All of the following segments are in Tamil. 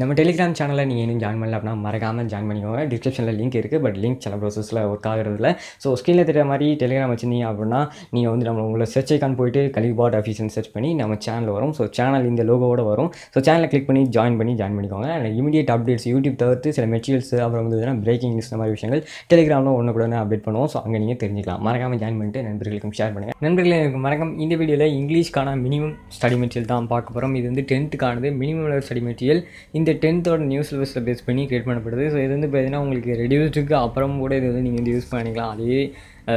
நம்ம டெலிகிராம் சேனலில் நீங்கள் இன்னும் ஜாயின் பண்ணல அப்படின்னா மறக்காமல் ஜாயின் பண்ணிக்கோங்க. டிஸ்கிரிப்ஷனில் லிங்க் இருக்குது பட் லிங்க் சில ப்ரோசஸில் ஒர்க் ஆகிறதுல ஸோ ஸ்க்ரீனில் தெரிய மாதிரி டெலிகிராம் வச்சுருந்தீங்க அப்படின்னா நீங்கள் வந்து நம்ம உங்களை சர்ச் ஐக்கான் போயிட்டு கலிபாட் ஆஃபீஸ்னு சர்ச் பண்ணி நம்ம சேனல் வரும். ஸோ சேனல் இந்த லோகோட வரும். ஸோ சேனலை கிளிக் பண்ணி ஜாயின் பண்ணி ஜாயின் பண்ணிக்கோங்க. அண்ட் இமீடியட் அப்டேட்ஸ் யூடியூப் தவிர்த்து சில மெட்டீரியல்ஸ் அப்புறம் வந்து பிரேக்கிங் நியூஸ் இந்த மாதிரி விஷயங்கள் டெலிகிராமில் ஒன்று கூட அப்டேட் பண்ணுவோம். ஸோ அங்கே நீங்கள் தெரிஞ்சிக்கலாம். மறக்காமல் ஜாயின் பண்ணிட்டு நண்பர்களுக்கும் ஷேர் பண்ணுங்கள் நண்பர்களே எனக்கு மறக்காம இந்த வீடியோவில் இங்கிலீஷ்க்கான மினிமம் ஸ்டடி மெட்டீரியல் தான் பார்க்க போகிறோம் இது வந்து டென்த்துக்கானது மினிமம் ஸ்டடி மெட்டீரியல் இந்த டென்த்தோட நியூஸ் சிலபஸில் பேஸ் பண்ணி கிரியேட் பண்ணப்படுது. ஸோ இது வந்து பார்த்தீங்கன்னா உங்களுக்கு ரெடியூஸ்டுக்கு அப்புறம் கூட இது வந்து நீங்கள் வந்து யூஸ் பண்ணிக்கலாம். அதே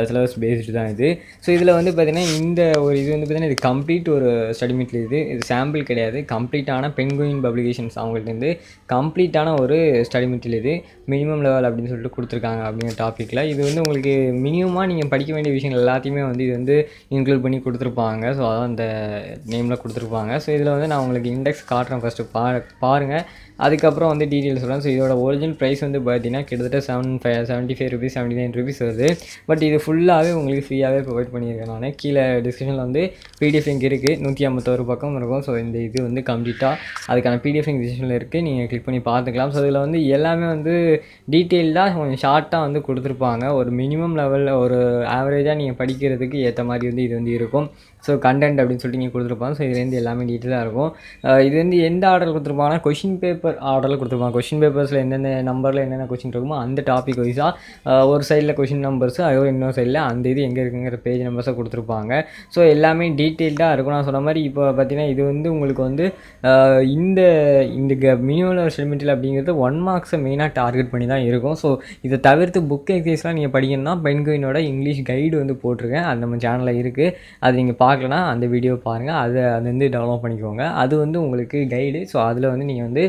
சிலபஸ் பேஸ்டு தான் இது. ஸோ இதில் வந்து பார்த்திங்கன்னா இந்த ஒரு இது வந்து பார்த்திங்கன்னா இது கம்ப்ளீட் ஒரு ஸ்டடி மெட்டீரியல் இது. இது சாம்பிள் கிடையாது. கம்ப்ளீட்டான பெண்குயின் பப்ளிகேஷன்ஸ் அவங்கள்ட்டேருந்து கம்ப்ளீட்டான ஒரு ஸ்டடி மெட்டீரியல் இது. மினிமம் லெவல் அப்படின்னு சொல்லிட்டு கொடுத்துருக்காங்க அப்படிங்கிற டாப்பிக்கில் இது வந்து உங்களுக்கு மினிமமாக நீங்கள் படிக்க வேண்டிய விஷயங்கள் எல்லாத்தையுமே வந்து இது வந்து இன்க்ளூட் பண்ணி கொடுத்துருப்பாங்க. ஸோ அதான் அந்த நேமில் கொடுத்துருப்பாங்க. ஸோ இதில் வந்து நான் உங்களுக்கு இண்டெக்ஸ் காட்டுறேன் ஃபஸ்ட்டு பா பாருங்கள் அதுக்கப்புறம் வந்து டீட்டெயில்ஸ் சொல்கிறேன் ஸோ இதோட ஒரிஜினல் ப்ரைஸ் வந்து பார்த்தீங்கன்னா கிட்டத்தட்ட seven five seventy five rupees seventy nine rupees வருது. பட் இது ஃபுல்லாகவே உங்களுக்கு ஃப்ரீயாகவே ப்ரொவைட் பண்ணியிருக்கேன் நான். கீழே டிஸ்கிரிப்ஷனில் வந்து பிடிஎஃப் லிங்க் இருக்குது நூற்றி ஐம்பத்தோரு பக்கம் இருக்கும். ஸோ இந்த இது வந்து கம்ப்ளீட்டாக அதுக்கான பிடிஎஃப் லிங்க் டிஸ்கிரிப்ஷனில் இருக்குது நீங்கள் கிளிக் பண்ணி பார்த்துக்கலாம். ஸோ இதில் வந்து எல்லாமே வந்து டீட்டெயில்டாக கொஞ்சம் ஷார்ட்டாக வந்து கொடுத்துருப்பாங்க. ஒரு மினிமம் லெவலில் ஒரு ஆவரேஜாக நீங்கள் படிக்கிறதுக்கு ஏற்ற மாதிரி வந்து இது வந்து இருக்கும். ஸோ கண்டென்ட் அப்படின்னு சொல்லிட்டு நீங்கள் கொடுத்துருப்பாங்க. ஸோ இதுலேருந்து எல்லாமே டீட்டெயிலாக இருக்கும். இது வந்து எந்த ஆர்டர் கொடுத்துருப்பாங்கன்னா கொஷின் பேப்பர் ஆர்டரில் கொடுத்துருப்பாங்க. கொஷின் பேப்பர்ஸில் எந்தெந்த நம்பரில் என்னென்ன கொஷின் இருக்குமோ அந்த டாபிக் வைஸாக ஒரு சைடில் கொஷின் நம்பர்ஸ் அதோட இன்னொரு சைடில் அந்த இது எங்கே இருக்குங்கிற பேஜ் நம்பர்ஸை கொடுத்துருப்பாங்க. ஸோ எல்லாமே டீட்டெயில்டாக இருக்கும். நான் சொன்ன மாதிரி இப்போ பார்த்தீங்கன்னா இது வந்து உங்களுக்கு வந்து இந்த இந்த க மினிமம் செலிமெண்டில் அப்படிங்கிறது ஒன் மார்க்ஸை மெயினாக டார்கெட் பண்ணி தான் இருக்கும். ஸோ இதை தவிர்த்து புக் எக்ஸைஸ்லாம் நீங்கள் படிக்கணும்னா பென்குயினோட இங்கிலீஷ் கைடு வந்து போட்டிருக்கேன். அது நம்ம சேனலில் இருக்குது அது நீங்கள் பார்க்கலனா அந்த வீடியோ பாருங்கள் அதை அது வந்து டவுன்லோட் பண்ணிக்கோங்க. அது வந்து உங்களுக்கு கைடு ஸோ அதில் வந்து நீங்கள் வந்து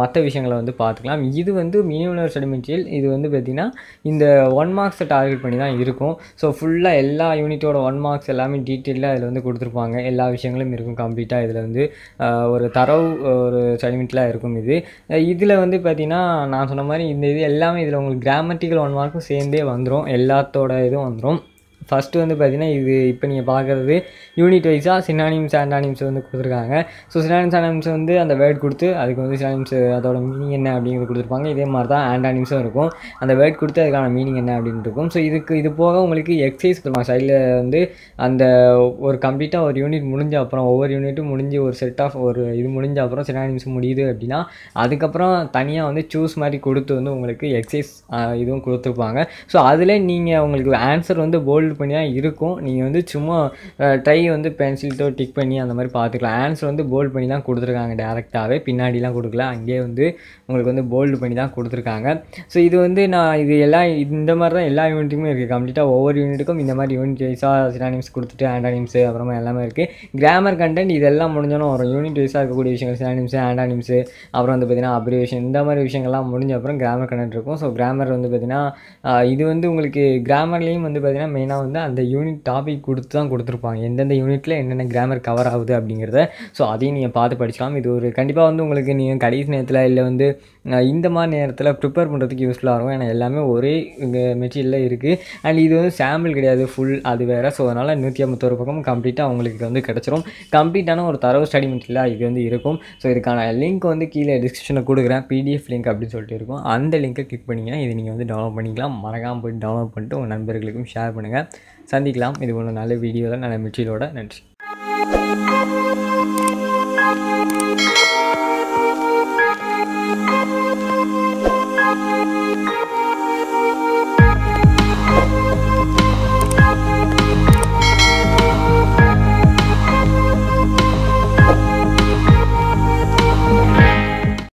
மற்ற விஷயங்களை வந்து பார்த்துக்கலாம். இது வந்து மினிமம் ஸ்டடி இது வந்து பார்த்திங்கன்னா இந்த ஒன் மார்க்ஸை டார்கெட் பண்ணி தான் இருக்கும். ஸோ ஃபுல்லாக எல்லா யூனிட்டோட ஒன் மார்க்ஸ் எல்லாமே டீட்டெயிலாக இதில் வந்து கொடுத்துருப்பாங்க. எல்லா விஷயங்களும் இருக்கும் கம்ப்ளீட்டாக இதில் வந்து. ஒரு தரவு ஒரு ஸ்டடிமெண்ட்லாம் இருக்கும் இது. இதில் வந்து பார்த்திங்கன்னா நான் சொன்ன மாதிரி இந்த இது எல்லாமே இதில் உங்களுக்கு கிராமட்டிக்கல் ஒன் மார்க்கும் சேர்ந்தே வந்துடும் எல்லாத்தோட இதுவும் வந்துடும் ஃபஸ்ட்டு வந்து பார்த்திங்கன்னா இது இப்போ நீங்கள் பார்க்குறது யூனிட் வைஸாக சினானிம்ஸ் ஆண்டானிம்ஸ் வந்து கொடுத்துருக்காங்க. ஸோ சினானிம்ஸ் ஆண்டானிம்ஸ் வந்து அந்த வேர்ட் கொடுத்து அதுக்கு வந்து சினானிம்ஸ் அதோட மீனிங் என்ன அப்படிங்கிறது கொடுத்துருப்பாங்க. இதே மாதிரி தான் ஆண்டானிம்ஸும் இருக்கும். அந்த வேர்ட் கொடுத்து அதுக்கான மீனிங் என்ன அப்படின்னு இருக்கும். ஸோ இதுக்கு இது போக உங்களுக்கு எக்ஸசைஸ் கொடுப்பாங்க. சைடில் வந்து அந்த ஒரு கம்ப்ளீட்டாக ஒரு யூனிட் முடிஞ்ச அப்புறம் ஒவ்வொரு யூனிட்டும் முடிஞ்சு ஒரு செட் ஆஃப் ஒரு இது முடிஞ்ச அப்புறம் சினானிம்ஸ் முடியுது அப்படின்னா அதுக்கப்புறம் தனியாக வந்து சூஸ் மாதிரி கொடுத்து வந்து உங்களுக்கு எக்ஸசைஸ் இதுவும் கொடுத்துருப்பாங்க. ஸோ அதில் நீங்கள் உங்களுக்கு ஆன்சர் வந்து போல்டு பண்ணி தான் இருக்கும். நீங்கள் வந்து சும்மா டை வந்து பென்சில்ட்டோ டிக் பண்ணி அந்த மாதிரி பார்த்துக்கலாம். ஆன்சர் வந்து போல்டு பண்ணி தான் கொடுத்துருக்காங்க டேரெக்டாகவே பின்னாடிலாம் கொடுக்கல. அங்கேயே வந்து உங்களுக்கு வந்து போல்டு பண்ணி தான் கொடுத்துருக்காங்க. ஸோ இது வந்து நான் இது எல்லா இந்த மாதிரி தான் எல்லா யூனிட்டுமே இருக்குது கம்ப்ளீட்டாக ஒவ்வொரு யூனிட்டுக்கும் இந்த மாதிரி யூனிட் வைஸாக சினானிம்ஸ் கொடுத்துட்டு ஆண்டானிம்ஸு அப்புறமா எல்லாமே இருக்குது கிராமர் கண்டென்ட் இதெல்லாம் முடிஞ்சாலும் வரும் யூனிட் வைஸாக இருக்கக்கூடிய விஷயங்கள் சினானிம்ஸு ஆண்டானிம்ஸு அப்புறம் வந்து பார்த்திங்கன்னா அப்ரிவேஷன் இந்த மாதிரி விஷயங்கள்லாம் முடிஞ்ச அப்புறம் கிராமர் கண்டென்ட் இருக்கும். ஸோ கிராமர் வந்து பார்த்திங்கன்னா இது வந்து உங்களுக்கு கிராமர்லேயும் வந்து பார்த்திங்கன்னா மெயினாக வந்து வந்து அந்த யூனிட் டாபிக் கொடுத்து தான் கொடுத்துருப்பாங்க. எந்தெந்த யூனிட்டில் என்னென்ன கிராமர் கவர் ஆகுது அப்படிங்கிறத. ஸோ அதையும் நீங்கள் பார்த்து படிக்கலாம் இது ஒரு கண்டிப்பாக வந்து உங்களுக்கு நீங்கள் கடைசி நேரத்தில் இல்லை வந்து இந்த மாதிரி நேரத்தில் ப்ரிப்பேர் பண்ணுறதுக்கு யூஸ்ஃபுல்லாக இருக்கும். ஏன்னா எல்லாமே ஒரே இங்கே மெட்டீரியலில் இருக்குது அண்ட் இது வந்து சாம்பிள் கிடையாது ஃபுல் அது வேறு. ஸோ அதனால் நூற்றி ஐம்பத்தோரு பக்கம் கம்ப்ளீட்டாக உங்களுக்கு வந்து கிடச்சிரும். கம்ப்ளீட்டான ஒரு தரவு ஸ்டடி மெட்டீரியலாக இது வந்து இருக்கும். ஸோ இதுக்கான லிங்க் வந்து கீழே டிஸ்கிரிப்ஷனில் கொடுக்குறேன். பிடிஎஃப் லிங்க் அப்படின்னு சொல்லிட்டு இருக்கும். அந்த லிங்க்கை கிளிக் பண்ணிங்கன்னா இது நீங்கள் வந்து டவுன்லோட் பண்ணிக்கலாம். மறக்காமல் போய் டவுன்லோட் பண்ணிட்டு உங்கள் நண்பர்களுக்கும் ஷேர் பண்ணுங்கள் சந்திக்கலாம். இது ஒன்று நல்ல வீடியோவில் நல்ல மெட்டீரியலோட நன்றி.